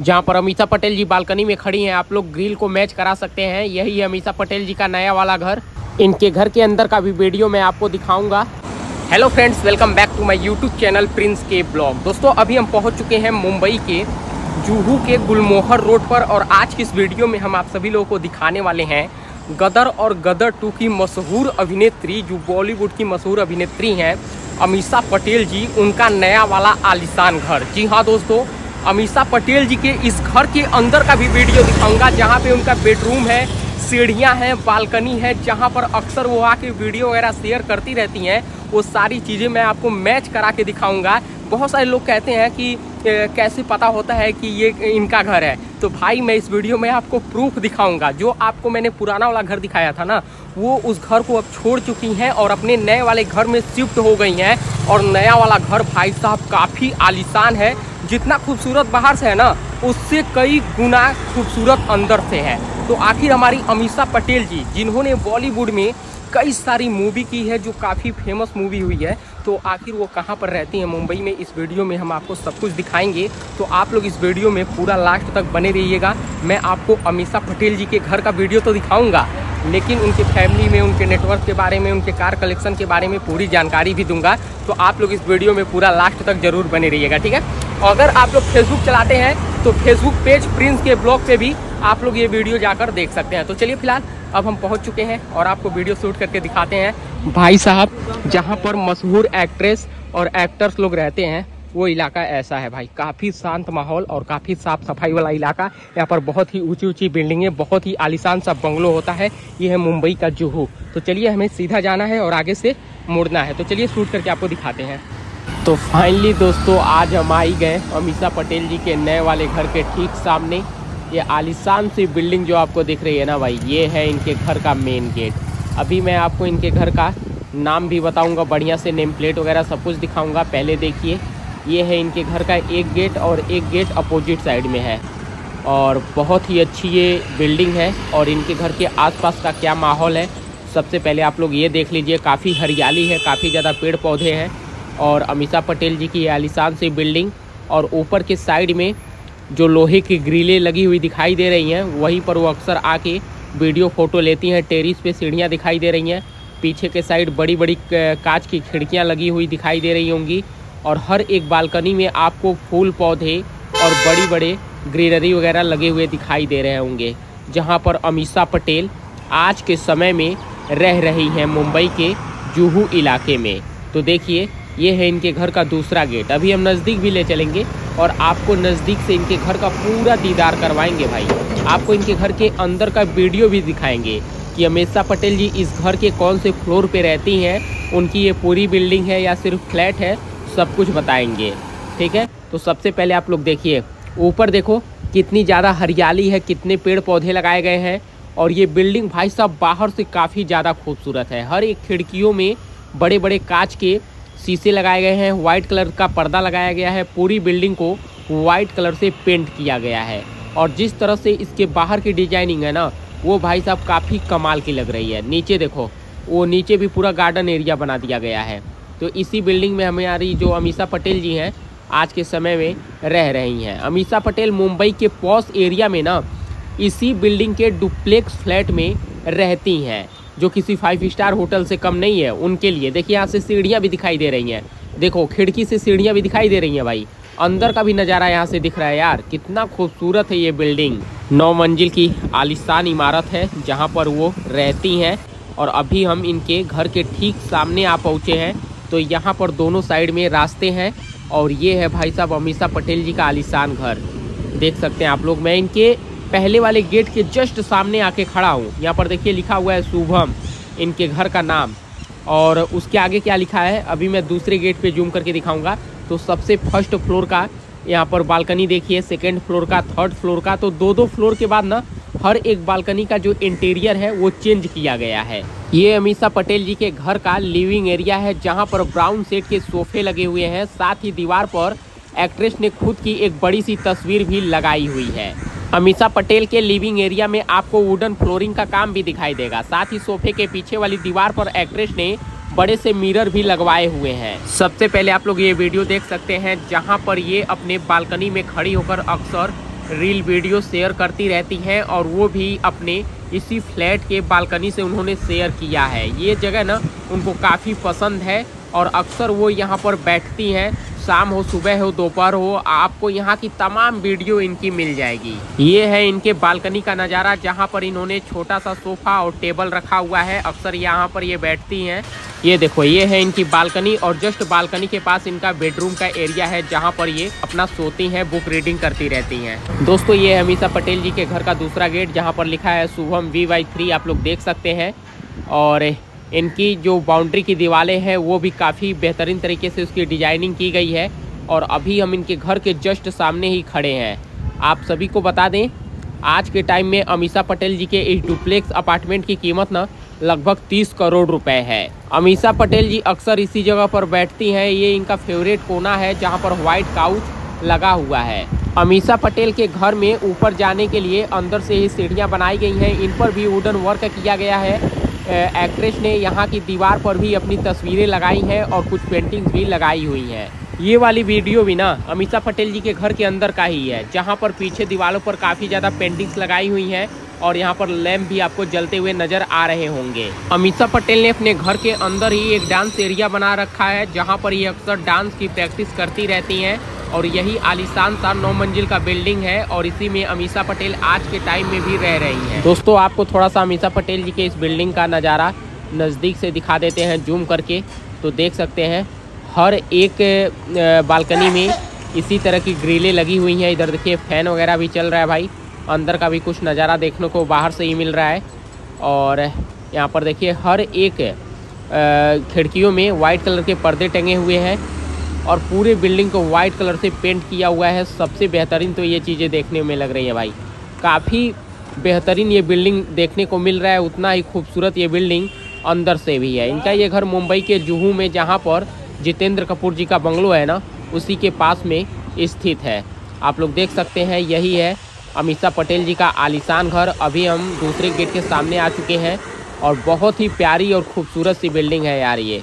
जहाँ पर अमीषा पटेल जी बालकनी में खड़ी हैं। आप लोग ग्रिल को मैच करा सकते हैं। यही अमीषा पटेल जी का नया वाला घर। इनके घर के अंदर का भी वीडियो मैं आपको दिखाऊँगा। Hello friends welcome back to my YouTube channel Prince के ब्लॉग दोस्तों, अभी हम पहुँच चुके हैं मुंबई के जूहू के गुलमोहर रोड पर और आज की इस वीडियो में हम आप सभी लोगों को दिखाने वाले हैं गदर और गदर टू की मशहूर अभिनेत्री, जो बॉलीवुड की मशहूर अभिनेत्री हैं, अमीषा पटेल जी, उनका नया वाला आलिशान घर। जी हाँ दोस्तों अमीषा पटेल जी के इस घर के अंदर का भी वीडियो दिखाऊँगा, जहाँ पे उनका बेडरूम है, सीढ़ियाँ हैं, बालकनी है, जहाँ पर अक्सर वो आके वीडियो वगैरह शेयर करती रहती हैं। वो सारी चीज़ें मैं आपको मैच करा के दिखाऊँगा। बहुत सारे लोग कहते हैं कि कैसे पता होता है कि ये इनका घर है? तो भाई, मैं इस वीडियो में आपको प्रूफ दिखाऊँगा, जो आपको मैंने पुराना वाला घर दिखाया था ना वो उस घर को अब छोड़ चुकी हैं और अपने नए वाले घर में शिफ्ट हो गई हैं और नया वाला घर भाई साहब काफ़ी आलिशान है। जितना खूबसूरत बाहर से है ना, उससे कई गुना खूबसूरत अंदर से है। तो आखिर हमारी अमीषा पटेल जी, जिन्होंने बॉलीवुड में कई सारी मूवी की है जो काफ़ी फ़ेमस मूवी हुई है तो आखिर वो कहाँ पर रहती हैं मुंबई में, इस वीडियो में हम आपको सब कुछ दिखाएँगे। तो आप लोग इस वीडियो में पूरा लास्ट तक बने रहिएगा। मैं आपको अमीषा पटेल जी के घर का वीडियो तो दिखाऊँगा। लेकिन उनके फैमिली में, उनके नेटवर्क के बारे में, उनके कार कलेक्शन के बारे में पूरी जानकारी भी दूँगा। तो आप लोग इस वीडियो में पूरा लास्ट तक ज़रूर बने रहिएगा, ठीक है? अगर आप लोग फेसबुक चलाते हैं तो फेसबुक पेज प्रिंस के ब्लॉग पे भी आप लोग ये वीडियो जाकर देख सकते हैं। तो चलिए फ़िलहाल, अब हम पहुँच चुके हैं और आपको वीडियो शूट करके दिखाते हैं। भाई साहब, जहाँ पर मशहूर एक्ट्रेस और एक्टर्स लोग रहते हैं वो इलाका ऐसा है भाई। काफ़ी शांत माहौल और काफ़ी साफ़ सफ़ाई वाला इलाका। यहाँ पर बहुत ही ऊँची ऊँची बिल्डिंगें बहुत ही आलिशान सा बंगलो होता है। ये है मुंबई का जुहू। तो चलिए हमें सीधा जाना है और आगे से मुड़ना है। तो चलिए शूट करके आपको दिखाते हैं। तो फाइनली दोस्तों, आज हम आई गए अमीषा पटेल जी के नए वाले घर के ठीक सामने। ये आलिशान सी बिल्डिंग जो आपको दिख रही है ना भाई, ये है इनके घर का मेन गेट अभी मैं आपको इनके घर का नाम भी बताऊँगा, बढ़िया से नेम प्लेट वगैरह सब कुछ दिखाऊँगा। पहले देखिए। ये है इनके घर का एक गेट और एक गेट अपोजिट साइड में है। और बहुत ही अच्छी ये बिल्डिंग है और इनके घर के आसपास का क्या माहौल है, सबसे पहले आप लोग ये देख लीजिए, काफ़ी हरियाली है, काफ़ी ज़्यादा पेड़ पौधे हैं और अमीषा पटेल जी की आलिशान सी बिल्डिंग और ऊपर के साइड में जो लोहे की ग्रिलें लगी हुई दिखाई दे रही हैं, वहीं पर वो अक्सर आके वीडियो फ़ोटो लेती हैं, टेरिस पे सीढ़ियाँ दिखाई दे रही हैं, पीछे के साइड बड़ी बड़ी कांच की खिड़कियाँ लगी हुई दिखाई दे रही होंगी और हर एक बालकनी में आपको फूल पौधे और बड़ी बड़े ग्रीनरी वगैरह लगे हुए दिखाई दे रहे होंगे, जहाँ पर अमीषा पटेल आज के समय में रह रही हैं मुंबई के जूहू इलाके में। तो देखिए, ये है इनके घर का दूसरा गेट। अभी हम नज़दीक भी ले चलेंगे और आपको नज़दीक से इनके घर का पूरा दीदार करवाएँगे भाई। आपको इनके घर के अंदर का वीडियो भी दिखाएँगे कि अमीषा पटेल जी इस घर के कौन से फ्लोर पे रहती हैं, उनकी ये पूरी बिल्डिंग है या सिर्फ़ फ्लैट है सब कुछ बताएँगे, ठीक है? तो सबसे पहले आप लोग देखिए, ऊपर देखो, कितनी ज़्यादा हरियाली है, कितने पेड़ पौधे लगाए गए हैं और ये बिल्डिंग भाई साहब बाहर से काफ़ी ज़्यादा खूबसूरत है। हर एक खिड़कियों में बड़े बड़े कांच के शीशे लगाए गए हैं, वाइट कलर का पर्दा लगाया गया है, पूरी बिल्डिंग को वाइट कलर से पेंट किया गया है। और जिस तरह से इसके बाहर की डिज़ाइनिंग है ना, वो भाई साहब काफ़ी कमाल की लग रही है। नीचे देखो, वो नीचे भी पूरा गार्डन एरिया बना दिया गया है। तो इसी बिल्डिंग में हमारी जो अमीषा पटेल जी हैं, आज के समय में रह रही हैं। अमीषा पटेल मुंबई के पॉस एरिया में ना, इसी बिल्डिंग के डुप्लेक्स फ्लैट में रहती हैं, जो किसी फाइव स्टार होटल से कम नहीं है उनके लिए। देखिए, यहाँ से सीढ़ियाँ भी दिखाई दे रही हैं। देखो, खिड़की से सीढ़ियाँ भी दिखाई दे रही हैं भाई। अंदर का भी नज़ारा यहाँ से दिख रहा है यार। कितना खूबसूरत है ये बिल्डिंग। नौ मंजिल की आलिशान इमारत है, जहाँ पर वो रहती हैं। और अभी हम इनके घर के ठीक सामने आ पहुँचे हैं। तो यहाँ पर दोनों साइड में रास्ते हैं और ये है भाई साहब अमीषा पटेल जी का आलिशान घर। देख सकते हैं आप लोग, मैं इनके पहले वाले गेट के जस्ट सामने आके खड़ा हूँ। यहाँ पर देखिए लिखा हुआ है शुभम, इनके घर का नाम। और उसके आगे क्या लिखा है, अभी मैं दूसरे गेट पे जूम करके दिखाऊँगा। तो सबसे फ़र्स्ट फ्लोर का, यहाँ पर बालकनी देखिए सेकेंड फ्लोर का थर्ड फ्लोर का तो दो दो फ्लोर के बाद ना हर एक बालकनी का जो इंटीरियर है, वो चेंज किया गया है। ये अमीषा पटेल जी के घर का लिविंग एरिया है, जहाँ पर ब्राउन सेट के सोफे लगे हुए हैं। साथ ही दीवार पर एक्ट्रेस ने खुद की एक बड़ी सी तस्वीर भी लगाई हुई है। अमीषा पटेल के लिविंग एरिया में आपको वुडन फ्लोरिंग का काम भी दिखाई देगा। साथ ही सोफे के पीछे वाली दीवार पर एक्ट्रेस ने बड़े से मिरर भी लगवाए हुए हैं। सबसे पहले आप लोग ये वीडियो देख सकते हैं, जहाँ पर ये अपने बालकनी में खड़ी होकर अक्सर रील वीडियो शेयर करती रहती हैं और वो भी अपने इसी फ्लैट के बालकनी से उन्होंने शेयर किया है। ये जगह ना उनको काफ़ी पसंद है और अक्सर वो यहाँ पर बैठती हैं शाम हो, सुबह हो, दोपहर हो, आपको यहाँ की तमाम वीडियो इनकी मिल जाएगी। ये है इनके बालकनी का नज़ारा, जहाँ पर इन्होंने छोटा सा सोफा और टेबल रखा हुआ है। अक्सर यहाँ पर ये बैठती हैं। ये देखो, ये है इनकी बालकनी और जस्ट बालकनी के पास इनका बेडरूम का एरिया है, जहाँ पर ये अपना सोती हैं, बुक रीडिंग करती रहती हैं। दोस्तों, ये है पटेल जी के घर का दूसरा गेट, जहाँ पर लिखा है, शुभम वी वाई थ्री आप लोग देख सकते हैं। और इनकी जो बाउंड्री की दीवारें हैं, वो भी काफ़ी बेहतरीन तरीके से उसकी डिज़ाइनिंग की गई है और अभी हम इनके घर के जस्ट सामने ही खड़े हैं। आप सभी को बता दें, आज के टाइम में अमीषा पटेल जी के इस डुप्लेक्स अपार्टमेंट की कीमत ना लगभग तीस करोड़ रुपए है। अमीषा पटेल जी अक्सर इसी जगह पर बैठती हैं, ये इनका फेवरेट कोना है जहाँ पर व्हाइट काउच लगा हुआ है। अमीषा पटेल के घर में ऊपर जाने के लिए अंदर से ही सीढ़ियाँ बनाई गई हैं, इन पर भी वुडन वर्क किया गया है। एक्ट्रेस ने यहाँ की दीवार पर भी अपनी तस्वीरें लगाई हैं और कुछ पेंटिंग्स भी लगाई हुई हैं। ये वाली वीडियो भी ना अमीषा पटेल जी के घर के अंदर का ही है, जहाँ पर पीछे दीवारों पर काफ़ी ज़्यादा पेंटिंग्स लगाई हुई हैं और यहाँ पर लैम्प भी आपको जलते हुए नज़र आ रहे होंगे। अमीषा पटेल ने अपने घर के अंदर ही एक डांस एरिया बना रखा है, जहाँ पर ये अक्सर डांस की प्रैक्टिस करती रहती हैं। और यही आलिशान सा नौ मंजिल का बिल्डिंग है और इसी में अमीषा पटेल आज के टाइम में भी रह रही हैं। दोस्तों, आपको थोड़ा सा अमीषा पटेल जी के इस बिल्डिंग का नज़ारा नज़दीक से दिखा देते हैं, जूम करके। तो देख सकते हैं, हर एक बालकनी में इसी तरह की ग्रिलें लगी हुई हैं। इधर देखिए, फ़ैन वगैरह भी चल रहा है भाई। अंदर का भी कुछ नज़ारा देखने को बाहर से ही मिल रहा है। और यहाँ पर देखिए, हर एक खिड़कियों में वाइट कलर के पर्दे टंगे हुए हैं। और पूरे बिल्डिंग को वाइट कलर से पेंट किया हुआ है। सबसे बेहतरीन तो ये चीज़ें देखने में लग रही है भाई। काफ़ी बेहतरीन ये बिल्डिंग देखने को मिल रहा है। उतना ही खूबसूरत ये बिल्डिंग अंदर से भी है। इनका ये घर मुंबई के जुहू में, जहाँ पर जितेंद्र कपूर जी का बंगलो है ना, उसी के पास में स्थित है। आप लोग देख सकते हैं, यही है अमीषा पटेल जी का आलिशान घर। अभी हम दूसरे गेट के सामने आ चुके हैं और बहुत ही प्यारी और खूबसूरत सी बिल्डिंग है यार ये।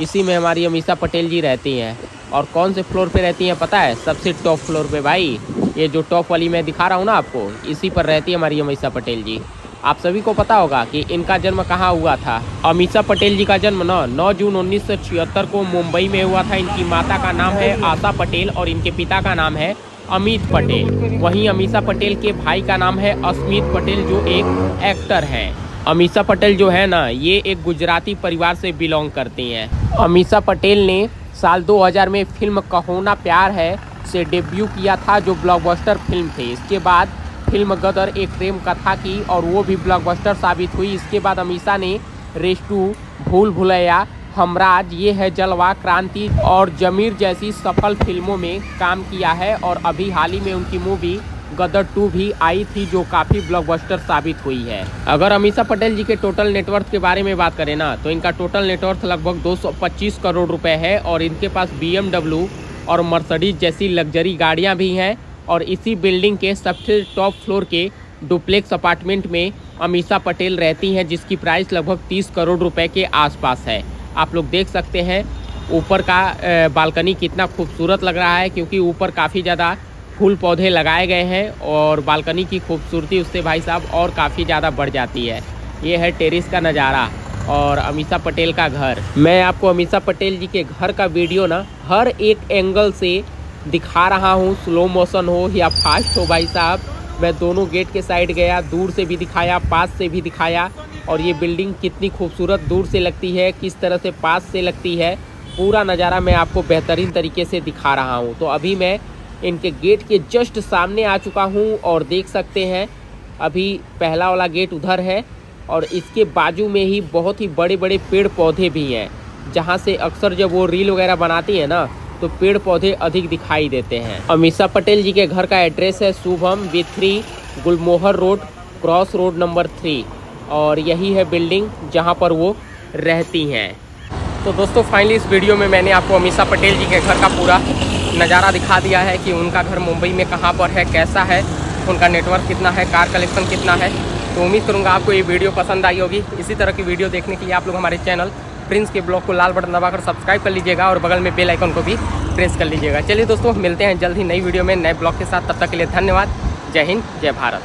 इसी में हमारी अमीषा पटेल जी रहती हैं। और कौन से फ्लोर पे रहती हैं पता है? सबसे टॉप फ्लोर पे भाई। ये जो टॉप वाली मैं दिखा रहा हूँ ना आपको, इसी पर रहती है हमारी अमीषा पटेल जी। आप सभी को पता होगा कि इनका जन्म कहाँ हुआ था। अमीषा पटेल जी का जन्म न 9 जून उन्नीस सौ छिहत्तर को मुंबई में हुआ था। इनकी माता का नाम है आशा पटेल और इनके पिता का नाम है अमित पटेल। वहीं अमीषा पटेल के भाई का नाम है अस्मित पटेल, जो एक एक्टर हैं। अमीषा पटेल जो है ना, ये एक गुजराती परिवार से बिलोंग करती हैं। अमीषा पटेल ने साल 2000 में फ़िल्म कहोना प्यार है से डेब्यू किया था जो ब्लॉकबस्टर फ़िल्म थी। इसके बाद फ़िल्म गदर एक प्रेम कथा की और वो भी ब्लॉकबस्टर साबित हुई। इसके बाद अमीषा ने रेस्टू, भूल भुलैया, हमराज, ये है जलवा, क्रांति और जमीर जैसी सफल फ़िल्मों में काम किया है और अभी हाल ही में उनकी मूवी गदर टू भी आई थी जो काफ़ी ब्लॉकबस्टर साबित हुई है। अगर अमीषा पटेल जी के टोटल नेटवर्थ के बारे में बात करें ना तो इनका टोटल नेटवर्थ लगभग 225 करोड़ रुपए है और इनके पास BMW और मर्सडीज जैसी लग्जरी गाड़ियाँ भी हैं और इसी बिल्डिंग के सबसे टॉप फ्लोर के डुप्लेक्स अपार्टमेंट में अमीषा पटेल रहती हैं, जिसकी प्राइस लगभग तीस करोड़ रुपए के आसपास है। आप लोग देख सकते हैं, ऊपर का बालकनी कितना खूबसूरत लग रहा है, क्योंकि ऊपर काफ़ी ज़्यादा फूल पौधे लगाए गए हैं और बालकनी की खूबसूरती उससे भाई साहब और काफ़ी ज़्यादा बढ़ जाती है। ये है टेरिस का नज़ारा और अमीषा पटेल का घर। मैं आपको अमीषा पटेल जी के घर का वीडियो ना हर एक एंगल से दिखा रहा हूँ। स्लो मोशन हो या फास्ट हो भाई साहब। मैं दोनों गेट के साइड गया, दूर से भी दिखाया, पास से भी दिखाया और ये बिल्डिंग कितनी खूबसूरत दूर से लगती है, किस तरह से पास से लगती है, पूरा नज़ारा मैं आपको बेहतरीन तरीके से दिखा रहा हूँ। तो अभी मैं इनके गेट के जस्ट सामने आ चुका हूँ और देख सकते हैं, अभी पहला वाला गेट उधर है और इसके बाजू में ही बहुत ही बड़े बड़े पेड़ पौधे भी हैं, जहाँ से अक्सर जब वो रील वगैरह बनाती है ना तो पेड़ पौधे अधिक दिखाई देते हैं। अमीषा पटेल जी के घर का एड्रेस है Shubham B three Gulmohar road, cross road number three और यही है बिल्डिंग जहाँ पर वो रहती हैं। तो दोस्तों फाइनली इस वीडियो में मैंने आपको अमीषा पटेल जी के घर का पूरा नज़ारा दिखा दिया है कि उनका घर मुंबई में कहाँ पर है, कैसा है, उनका नेटवर्क कितना है कार कलेक्शन कितना है। तो उम्मीद करूँगा आपको ये वीडियो पसंद आई होगी। इसी तरह की वीडियो देखने के लिए आप लोग हमारे चैनल प्रिंस के ब्लॉग को लाल बटन दबाकर सब्सक्राइब कर लीजिएगा और बगल में बेल आइकन को भी प्रेस कर लीजिएगा। चलिए दोस्तों, मिलते हैं जल्द ही नई वीडियो में नए ब्लॉग के साथ। तब तक के लिए धन्यवाद। जय हिंद, जय भारत।